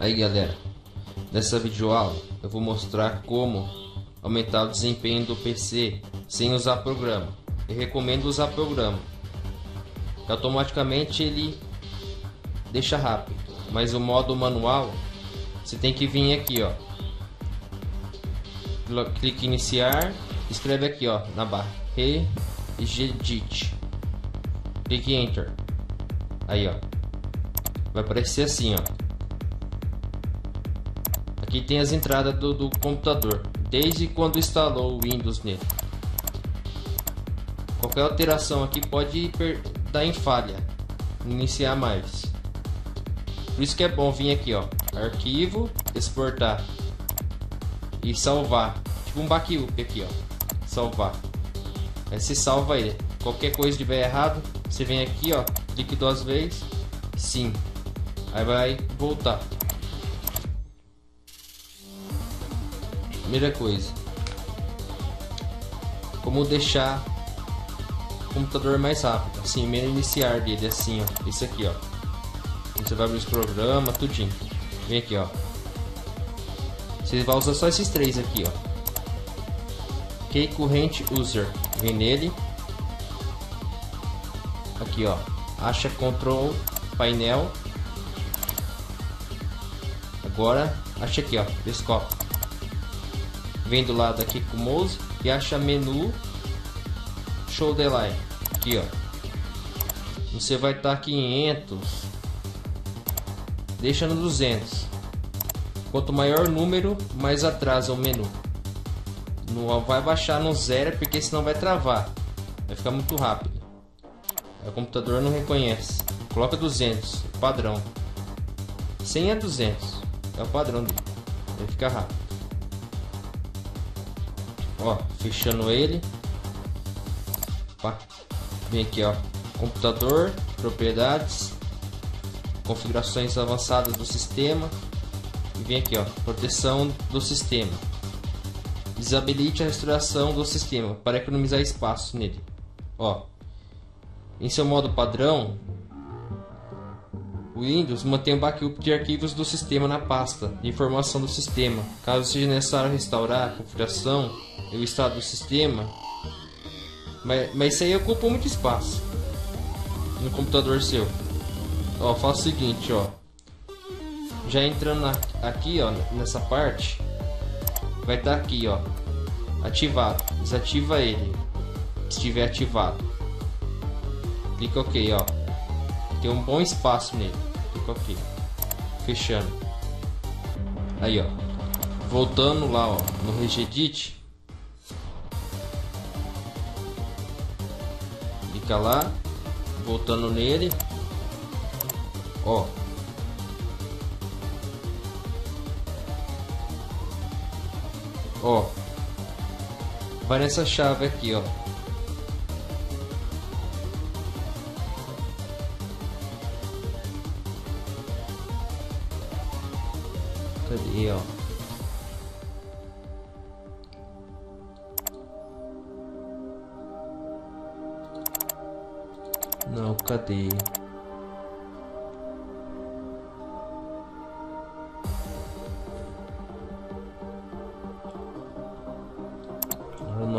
Aí galera, nessa videoaula eu vou mostrar como aumentar o desempenho do PC sem usar programa. Eu recomendo usar programa. Automaticamente ele deixa rápido, mas o modo manual você tem que vir aqui, ó. Clique iniciar, escreve aqui, ó, na barra regedit. Clique enter. Aí, ó. Vai aparecer assim, ó. Aqui tem as entradas do, do computador, desde quando instalou o Windows nele. Qualquer alteração aqui pode dar em falha, iniciar mais. Por isso que é bom vir aqui, ó, arquivo, exportar e salvar, tipo um backup aqui, ó, salvar. Aí você salva ele. Qualquer coisa tiver errado, você vem aqui, ó, clique duas vezes, sim. Aí vai voltar. Primeira coisa, como deixar o computador mais rápido, assim, menu iniciar dele, assim, ó, esse aqui, ó. Você vai abrir os programas, tudinho. Vem aqui, ó. Você vai usar só esses três aqui, ó. Key Current User, vem nele. Aqui, ó. Acha Control Painel. Agora, acha aqui, ó, Desktop vem do lado aqui com o mouse e acha menu show line. Aqui ó. Você vai estar tá 500 deixa no 200 quanto maior o número mais atrasa o menu. Não vai baixar no zero porque senão vai travar. Vai ficar muito rápido. O computador não reconhece. Coloca 200 padrão. 100 a 200 é o padrão dele. Vai ficar rápido ó, fechando ele. Opa. Vem aqui, ó, computador, propriedades, configurações avançadas do sistema e vem aqui, ó, proteção do sistema. Desabilite a restauração do sistema para economizar espaço nele. Ó, em seu modo padrão, o Windows mantém o backup de arquivos do sistema na pasta de informação do sistema. Caso seja necessário restaurar a configuração o estado do sistema, mas, mas isso aí ocupa muito espaço no computador seu. Ó, faço o seguinte, ó. Já entrando aqui, ó, nessa parte, vai estar tá aqui, ó, ativado. Desativa ele, se estiver ativado. Clica OK, ó. Tem um bom espaço nele clico aqui. Fechando. Aí, ó. Voltando lá, ó, no Regedit. Lá. Voltando nele. Ó. Ó. Vai nessa chave aqui, ó?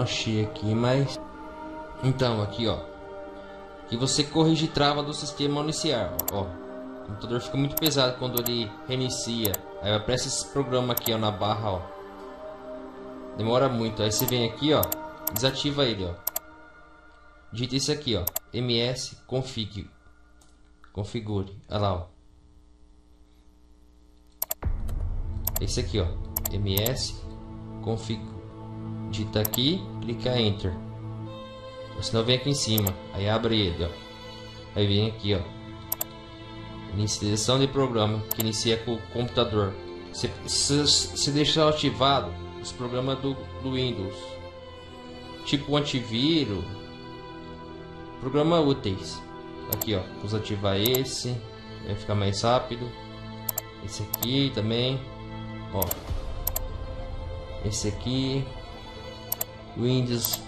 Achei aqui, mas... Então, aqui, ó. Que você corrige trava do sistema iniciar, ó. O computador fica muito pesado quando ele reinicia Aí aparece esse programa aqui, ó, na barra, ó. Demora muito. Aí você vem aqui, ó, desativa ele, ó. Digita esse aqui, ó, ms config. Configure. Olha lá, ó. Esse aqui, ó, ms config. Digita aqui, clica enter. Ou senão vem aqui em cima. Aí abre ele, ó. Aí vem aqui, ó iniciação de programa que inicia com o computador. Se, se, se deixar ativado os programas do, do Windows, tipo antivírus, programa úteis. Aqui ó, vamos ativar esse, vai ficar mais rápido. Esse aqui também, ó. Esse aqui, Windows.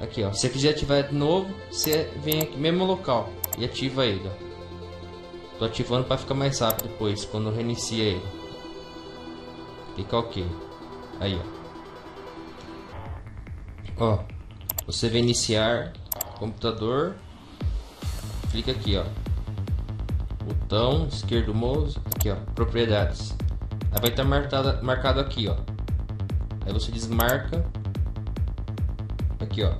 Aqui ó, se você quiser ativar de novo, você vem aqui mesmo local e ativa ele. Ó. Tô ativando para ficar mais rápido depois, quando reinicia ele. Clica OK. Aí, ó. Ó, você vai iniciar computador. Clica aqui, ó. Botão esquerdo mouse, aqui, ó, propriedades. Aí vai estar marcado, marcado aqui, ó. Aí você desmarca. Aqui, ó.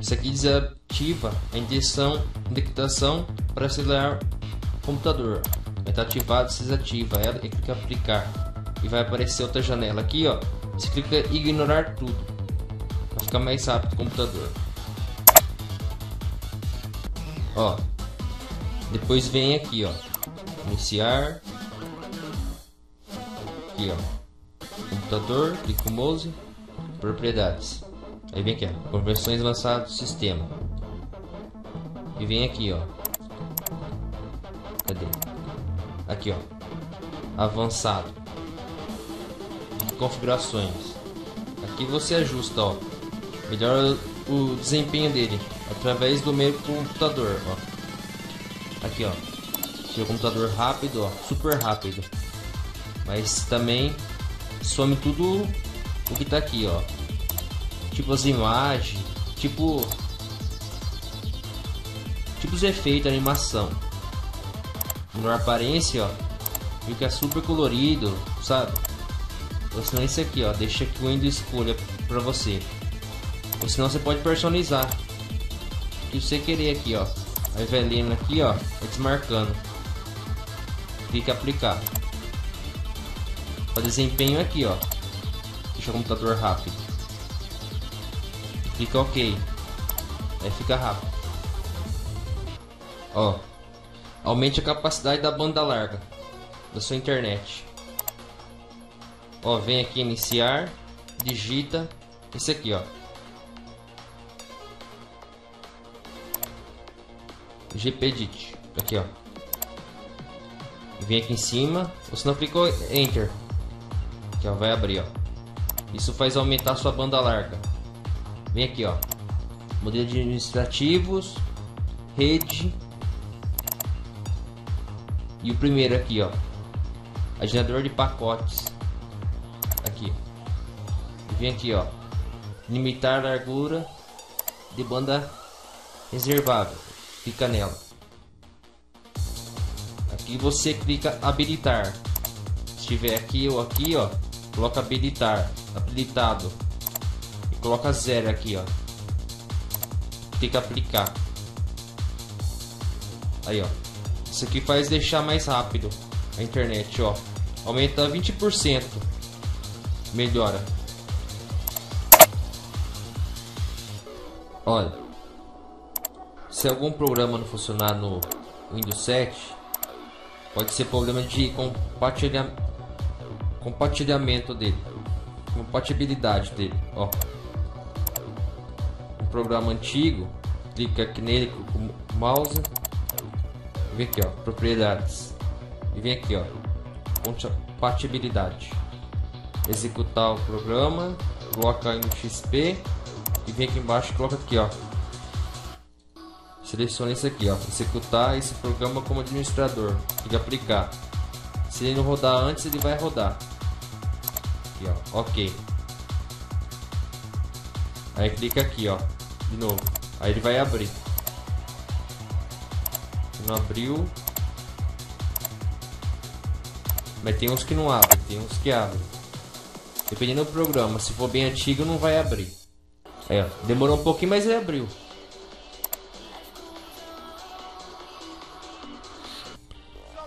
Isso aqui desativa a injeção, indexação para acelerar computador. Vai estar ativado, desativa ela e clica aplicar. E vai aparecer outra janela aqui, ó. Você clica ignorar tudo. Para ficar mais rápido o computador. Ó. Depois vem aqui, ó. Iniciar. Aqui, ó. Computador, clica o mouse, propriedades. Aí vem aqui, ó, conversões do sistema. E vem aqui, ó, Cadê? Aqui, ó. Avançado. Configurações. Aqui você ajusta, ó. Melhora o desempenho dele através do meio computador, ó. Aqui, ó. Seu computador rápido, ó, super rápido. Mas também some tudo o que tá aqui, ó. Tipo as imagens, tipo tipo os efeitos, animação na aparência, ó, fica super colorido, sabe? Ou senão esse aqui, ó, deixa que o Windows escolha pra você. Ou senão você pode personalizar. O que você querer aqui, ó. Aí velhinho aqui, ó, tá desmarcando. Clica aplicar. Para desempenho aqui, ó. Deixa o computador rápido. Clica OK. Aí fica rápido. Ó, Aumente a capacidade da banda larga da sua internet. Ó, vem aqui iniciar, digita esse aqui, ó. GPDit, aqui, ó. Vem aqui em cima, ou se não clicou Enter, que ó, vai abrir, ó. Isso faz aumentar sua banda larga. Vem aqui, ó. Modelo administrativos, rede e o primeiro aqui, ó. Agendador de pacotes. Aqui. Vem aqui, ó. Limitar largura de banda reservável. Clica nela. Aqui você clica habilitar. Se tiver aqui ou aqui, ó, coloca habilitar, habilitado. E coloca zero aqui, ó. Clica aplicar. Aí, ó. Isso aqui faz deixar mais rápido a internet, ó. Aumenta 20%. Melhora. Olha. Se algum programa não funcionar no Windows 7, pode ser problema de compartilha... compartilhamento dele. Compatibilidade dele, ó. Um programa antigo, clica aqui nele com o mouse Vem aqui, ó, propriedades. E vem aqui, ó, compatibilidade. Executar o programa, coloca no XP e vem aqui embaixo, coloca aqui, ó. Seleciona isso aqui, ó, executar esse programa como administrador e aplicar. Se ele não rodar antes, ele vai rodar. Aqui, ó, OK. Aí clica aqui, ó, de novo. Aí ele vai abrir não abriu. Mas tem uns que não abrem, tem uns que abrem. Dependendo do programa, se for bem antigo não vai abrir. É, demorou um pouquinho, mas ele abriu.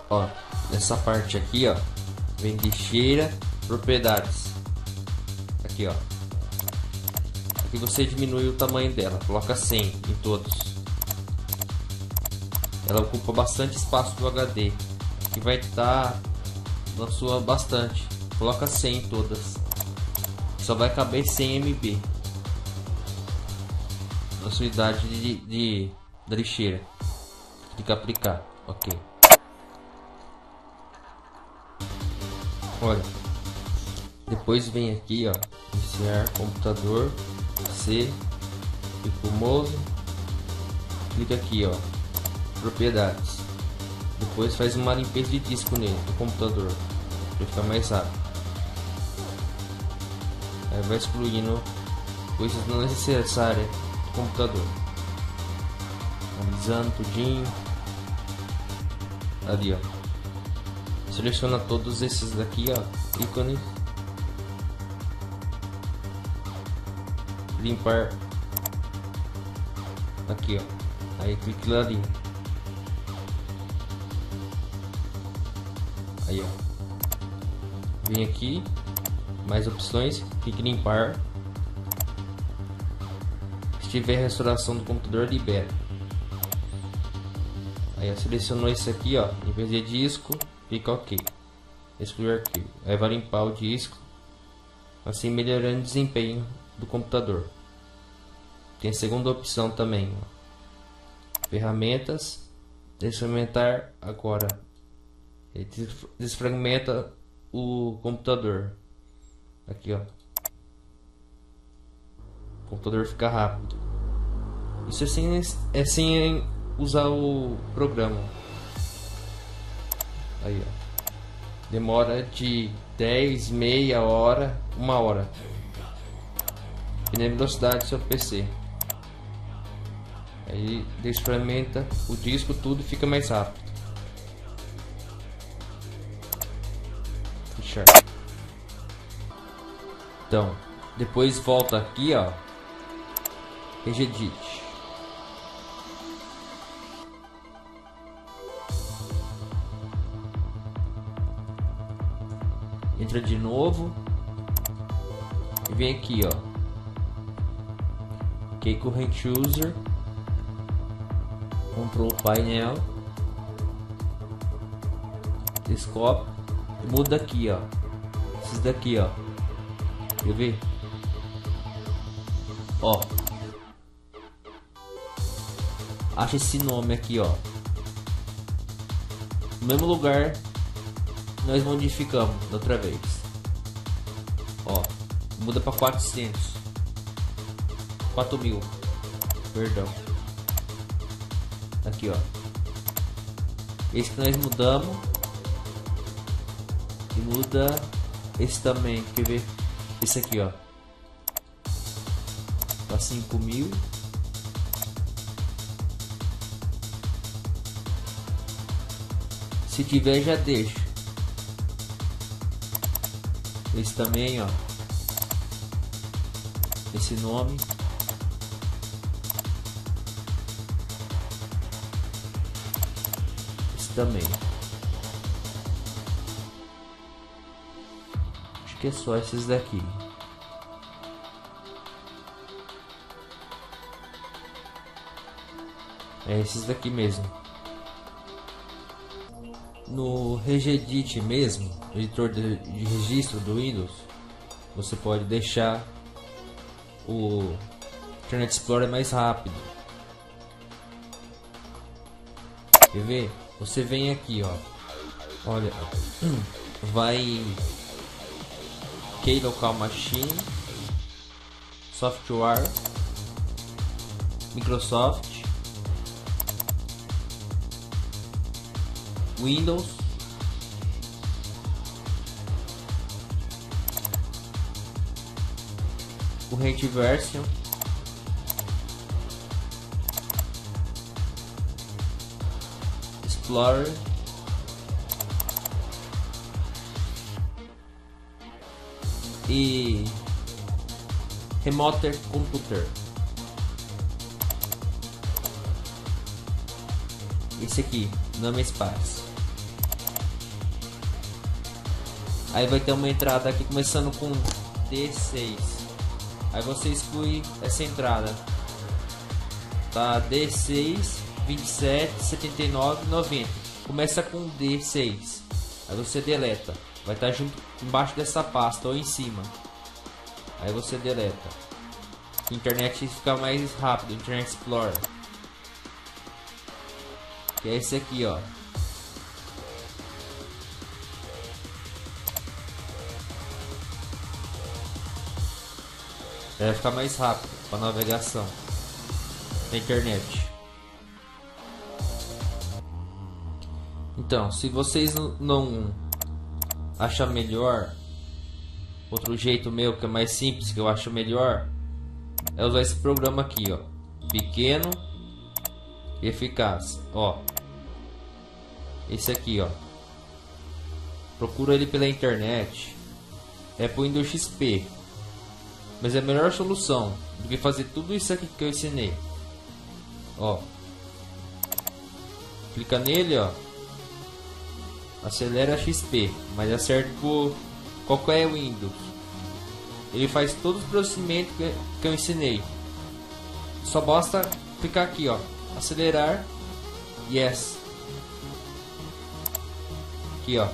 Ó, nessa parte aqui, ó, vem lixeira, propriedades. Aqui, ó. Aqui você diminui o tamanho dela, coloca 100 em todos. Ela ocupa bastante espaço do HD e vai estar na sua bastante. Coloca 100 em todas. Só vai caber 100 MB na sua idade de, de, da lixeira. Clica aplicar. Ok. Olha. Depois vem aqui, ó. Iniciar computador. C. Clica o mouse. Clica aqui, ó propriedades. Depois faz uma limpeza de disco nele, do computador, para ficar mais rápido. Aí vai excluindo coisas não necessárias do computador. Analisando tudinho. Ali ó. Seleciona todos esses daqui ó. Ícone. Limpar. Aqui ó. Aí clique lá ali. Aí ó. Vem aqui. Mais opções. Clique limpar. Se tiver restauração do computador, libera. Aí selecionou esse aqui, ó, em vez de disco, fica ok. Excluir arquivo. Aí vai limpar o disco, assim melhorando o desempenho do computador. Tem a segunda opção também, ó. ferramentas, desfragmentar agora. Ele desfragmenta o computador. Aqui, ó. O computador fica rápido. Isso é sem, é sem usar o programa. Aí, ó. Demora de 10, meia hora, uma hora. E na velocidade do seu PC. Aí experimenta o disco, tudo fica mais rápido. Fechar. Então, depois volta aqui, ó. Regedit. entra de novo e vem aqui ó Key Current User comprou o painel Scope e muda aqui ó esses daqui ó quer ver ó acha esse nome aqui ó no mesmo lugar nós modificamos da outra vez. Ó, muda para 400. 4000. Perdão. Aqui, ó. Esse que nós mudamos. E muda esse também. Quer ver? Esse aqui, ó. Para 5000. Se tiver já deixa. Esse também, ó. Esse nome. Também. Acho que é só esses daqui. É esses daqui mesmo no Regedit mesmo, editor de, de registro do Windows, você pode deixar o Internet Explorer mais rápido. Quer ver? Você vem aqui, ó. Olha, vai Key Local Machine, Software, Microsoft, Windows corrente version Explorer e Remote Computer esse aqui, nome espaço Aí vai ter uma entrada aqui começando com D6. Aí você exclui essa entrada. Tá D6, 27, 79, 90. Começa com D6. Aí você deleta. Vai estar tá junto embaixo dessa pasta ou em cima. Aí você deleta. Internet fica mais rápido, Internet Explorer. Que é esse aqui, ó. Vai ficar mais rápido para navegação na internet. Então, se vocês não acham melhor outro jeito meu que é mais simples, que eu acho melhor, é usar esse programa aqui, ó. Pequeno eficaz, ó. Esse aqui, ó. Procura ele pela internet. É pro Windows XP. Mas é a melhor solução do que fazer tudo isso aqui que eu ensinei. Ó. Clica nele, ó. Acelera XP, mas acerta por qualquer Windows. Ele faz todos os procedimentos que eu ensinei. Só basta clicar aqui, ó. Acelerar. Yes. Aqui, ó.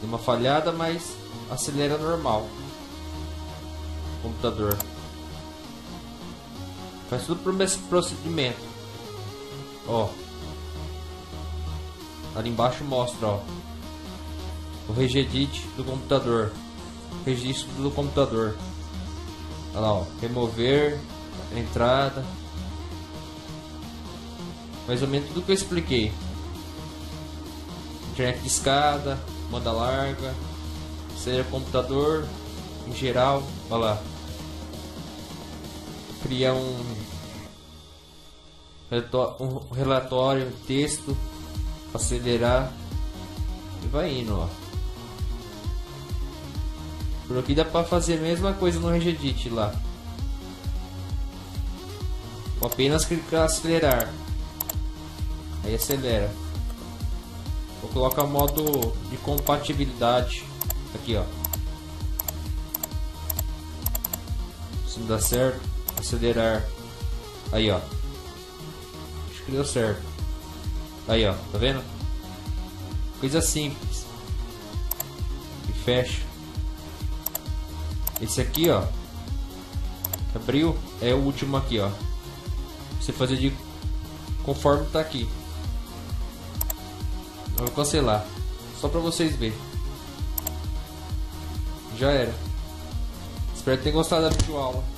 Tem uma falhada, mas acelera normal. Computador. Faz tudo por esse procedimento. Ó. Ali embaixo mostra, ó. O regedit do computador. Registro do computador. Olha lá, ó. Remover. Entrada. Mais ou menos tudo que eu expliquei. Internet de escada banda larga, seja computador, em geral, olha lá. Criar um, um relatório, um texto, acelerar e vai indo, ó. Por aqui dá pra fazer a mesma coisa no Regedit lá. Vou apenas clicar acelerar. Aí acelera. Vou colocar modo de compatibilidade aqui, ó. Se não dá certo, acelerar. Aí, ó. Acho que deu certo. Aí, ó, tá vendo? Coisa simples. E fecha. Esse aqui, ó. Abriu, é o último aqui, ó. Você fazer de conforme tá aqui. Eu vou cancelar. Só pra vocês verem. Já era. Espero que tenham gostado da videoaula.